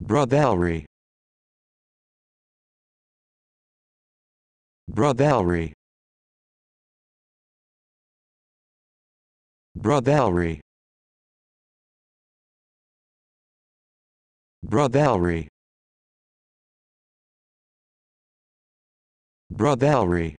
Brotherly. Brotherly. Brotherly. Brotherly. Brotherly.